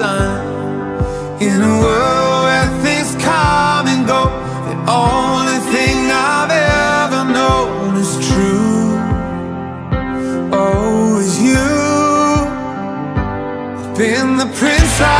sun. In a world where things come and go The only thing I've ever known is true. Oh, is you. I've been the prince I